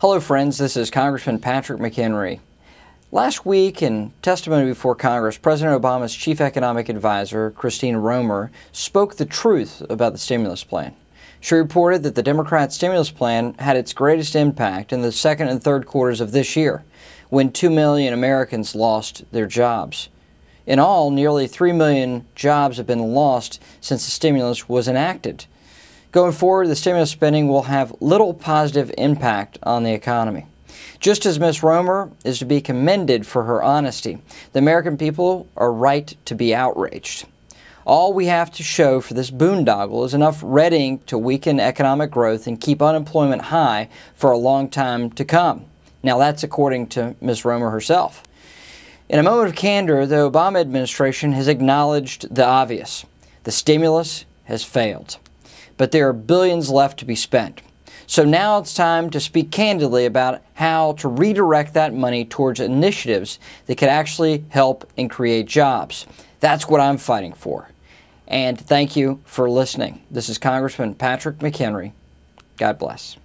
Hello, friends. This is Congressman Patrick McHenry. Last week, in testimony before Congress, President Obama's chief economic advisor, Christina Romer, spoke the truth about the stimulus plan. She reported that the Democrat stimulus plan had its greatest impact in the second and third quarters of this year, when 2 million Americans lost their jobs. In all, nearly 3 million jobs have been lost since the stimulus was enacted. Going forward, the stimulus spending will have little positive impact on the economy. Just as Ms. Romer is to be commended for her honesty, the American people are right to be outraged. All we have to show for this boondoggle is enough red ink to weaken economic growth and keep unemployment high for a long time to come. Now, that's according to Ms. Romer herself. In a moment of candor, the Obama administration has acknowledged the obvious the stimulus has failed but there are billions left to be spent. So now it's time to speak candidly about how to redirect that money towards initiatives that could actually help and create jobs. That's what I'm fighting for. And thank you for listening. This is Congressman Patrick McHenry. God bless.